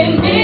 Amen.